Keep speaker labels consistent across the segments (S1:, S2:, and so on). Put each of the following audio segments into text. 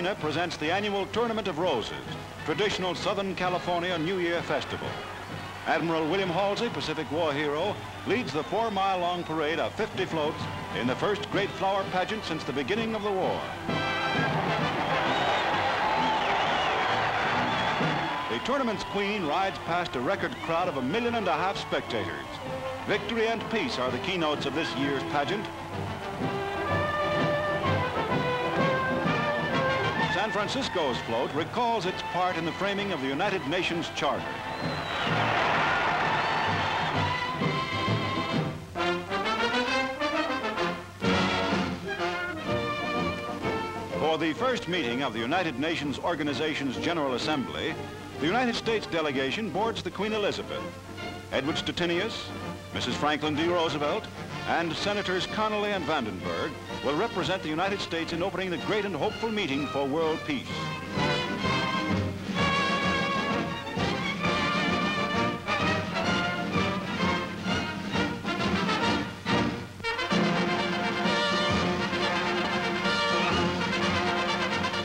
S1: Pasadena presents the annual Tournament of Roses, traditional Southern California New Year festival. Admiral William Halsey, Pacific War hero, leads the four-mile-long parade of 50 floats in the first great flower pageant since the beginning of the war. The tournament's queen rides past a record crowd of a million and a half spectators. Victory and peace are the keynotes of this year's pageant. San Francisco's float recalls its part in the framing of the United Nations Charter. For the first meeting of the United Nations Organization's General Assembly, the United States delegation boards the Queen Elizabeth. Edward Stettinius, Mrs. Franklin D. Roosevelt, and Senators Connally and Vandenberg will represent the United States in opening the great and hopeful meeting for world peace.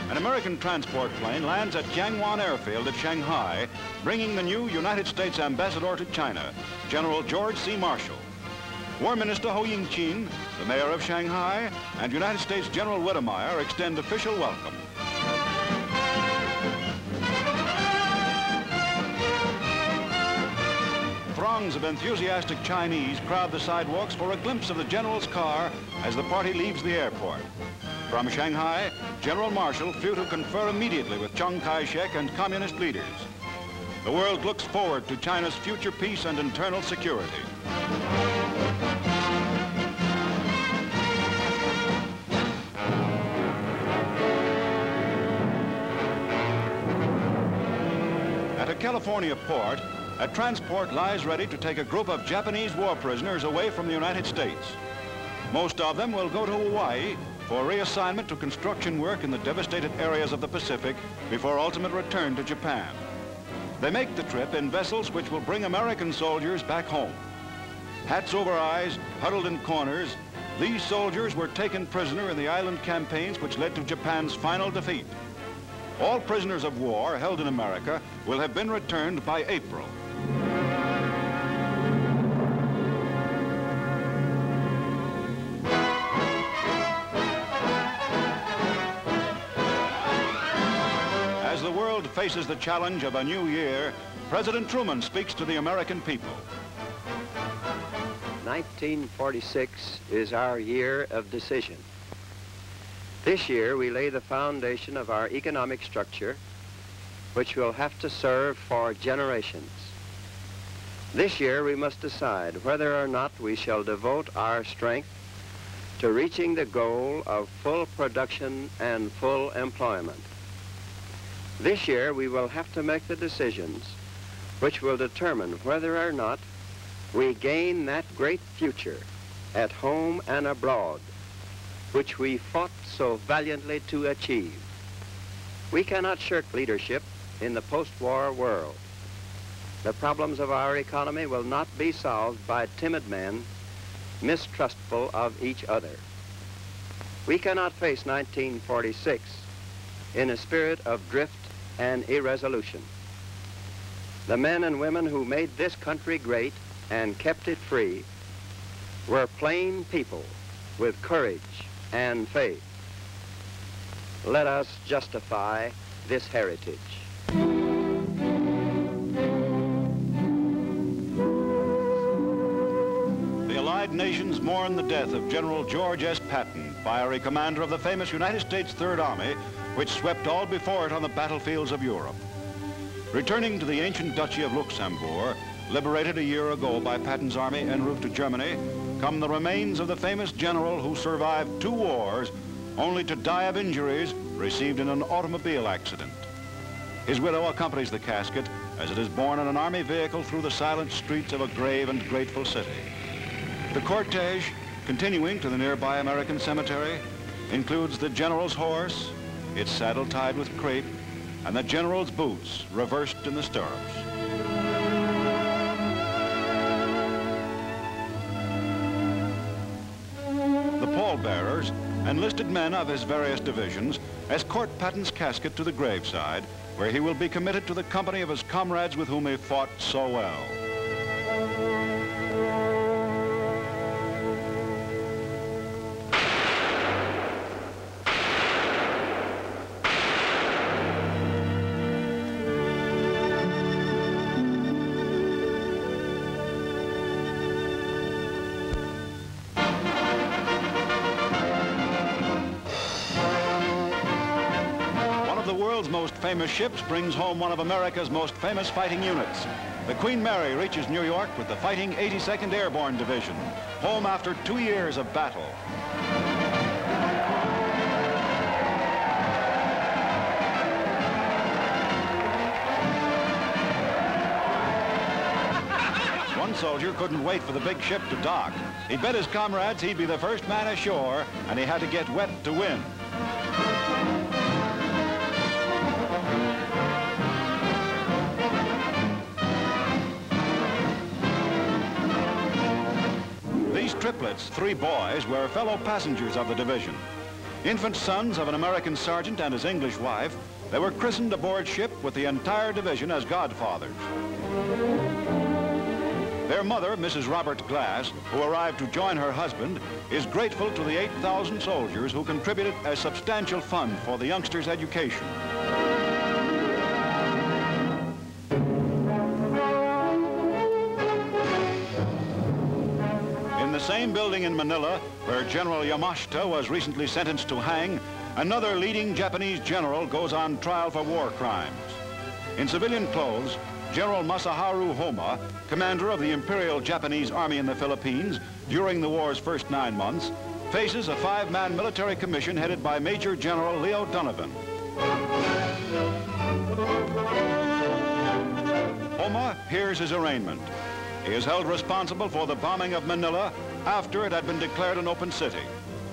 S1: An American transport plane lands at Jiangwan Airfield at Shanghai, bringing the new United States ambassador to China, General George C. Marshall. War Minister Ho Ying-chin, the mayor of Shanghai, and United States General Wedemeyer extend official welcome. Throngs of enthusiastic Chinese crowd the sidewalks for a glimpse of the general's car as the party leaves the airport. From Shanghai, General Marshall flew to confer immediately with Chiang Kai-shek and communist leaders. The world looks forward to China's future peace and internal security. California port, a transport lies ready to take a group of Japanese war prisoners away from the United States. Most of them will go to Hawaii for reassignment to construction work in the devastated areas of the Pacific before ultimate return to Japan. They make the trip in vessels which will bring American soldiers back home. Hats over eyes, huddled in corners, these soldiers were taken prisoner in the island campaigns which led to Japan's final defeat. All prisoners of war held in America will have been returned by April. As the world faces the challenge of a new year, President Truman speaks to the American people.
S2: 1946 is our year of decision. This year we lay the foundation of our economic structure, which will have to serve for generations. This year we must decide whether or not we shall devote our strength to reaching the goal of full production and full employment. This year we will have to make the decisions which will determine whether or not we gain that great future at home and abroad which we fought so valiantly to achieve. We cannot shirk leadership in the post-war world. The problems of our economy will not be solved by timid men mistrustful of each other. We cannot face 1946 in a spirit of drift and irresolution. The men and women who made this country great and kept it free were plain people with courage and faith. Let us justify this heritage.
S1: The Allied nations mourn the death of General George S. Patton, fiery commander of the famous United States Third Army, which swept all before it on the battlefields of Europe. Returning to the ancient Duchy of Luxembourg, liberated a year ago by Patton's army en route to Germany, come the remains of the famous general who survived two wars only to die of injuries received in an automobile accident. His widow accompanies the casket as it is borne in an army vehicle through the silent streets of a grave and grateful city. The cortege, continuing to the nearby American cemetery, includes the general's horse, its saddle tied with crepe, and the general's boots reversed in the stirrups. Pallbearers enlisted men of his various divisions escort Patton's casket to the graveside, where he will be committed to the company of his comrades with whom he fought so well. Famous ships brings home one of America's most famous fighting units. The Queen Mary reaches New York with the fighting 82nd Airborne Division, home after two years of battle. One soldier couldn't wait for the big ship to dock. He bet his comrades he'd be the first man ashore, and he had to get wet to win. Triplets, three boys, were fellow passengers of the division. Infant sons of an American sergeant and his English wife, they were christened aboard ship with the entire division as godfathers. Their mother, Mrs. Robert Glass, who arrived to join her husband, is grateful to the 8,000 soldiers who contributed a substantial fund for the youngsters' education. Same building in Manila, where General Yamashita was recently sentenced to hang, another leading Japanese general goes on trial for war crimes. In civilian clothes, General Masaharu Homma, commander of the Imperial Japanese Army in the Philippines during the war's first nine months, faces a five-man military commission headed by Major General Leo Donovan. Homma hears his arraignment. He is held responsible for the bombing of Manila after it had been declared an open city,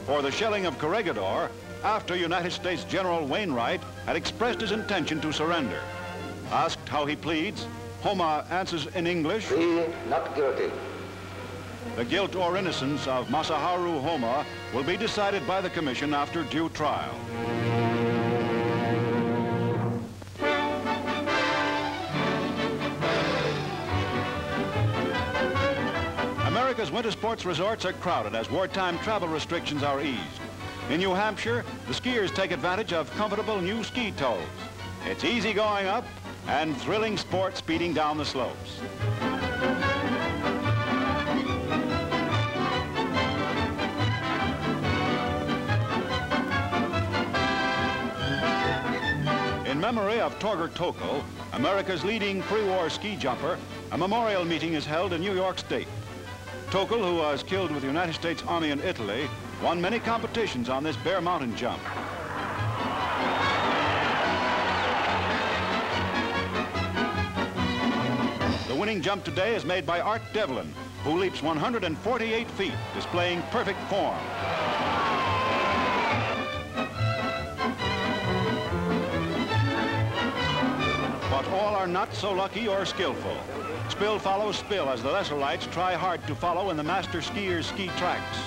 S1: for the shelling of Corregidor after United States General Wainwright had expressed his intention to surrender. Asked how he pleads, Homma answers in English,
S3: Be not guilty.
S1: The guilt or innocence of Masaharu Homma will be decided by the commission after due trial. America's winter sports resorts are crowded as wartime travel restrictions are eased. In New Hampshire, the skiers take advantage of comfortable new ski tows. It's easy going up and thrilling sport speeding down the slopes. In memory of Torger Tokl, America's leading pre-war ski jumper, a memorial meeting is held in New York State. Tokl, who was killed with the United States Army in Italy, won many competitions on this Bear Mountain jump. The winning jump today is made by Art Devlin, who leaps 148 feet, displaying perfect form. But all are not so lucky or skillful. Spill follows spill as the lesser lights try hard to follow in the master skier's ski tracks.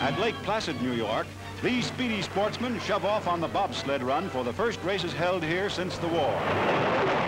S1: At Lake Placid, New York, these speedy sportsmen shove off on the bobsled run for the first races held here since the war.